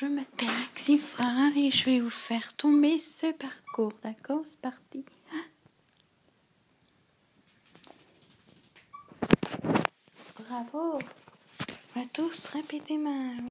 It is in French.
je m'appelle Maxime Frère et je vais vous faire tomber ce parcours. D'accord C'est parti. Bravo. On va tous répéter ma...